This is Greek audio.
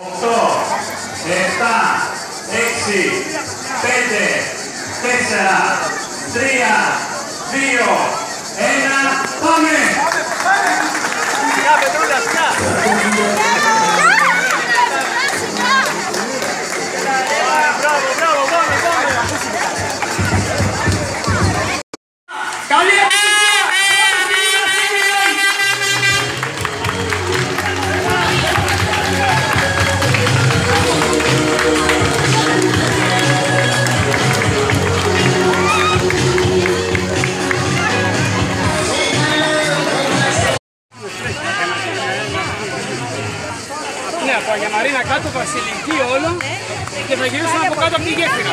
8, 7, 6, 5, 4, 3, 2, από Αγιαμαρίνα κάτω, Βασιλική όλο και θα γυρίσουμε από κάτω από τη γέφυρα.